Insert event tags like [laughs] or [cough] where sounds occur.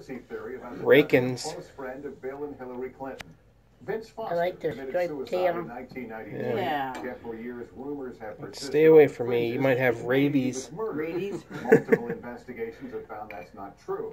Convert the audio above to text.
conspiracy theory about the Rakkins. close friend of Bill and Hillary Clinton. Vince Foster I like this striped suicide tail. in 1993. Yeah. For years, rumors have persisted. Stay away from me. You might have rabies. Rabies? Multiple [laughs] investigations have found that's not true.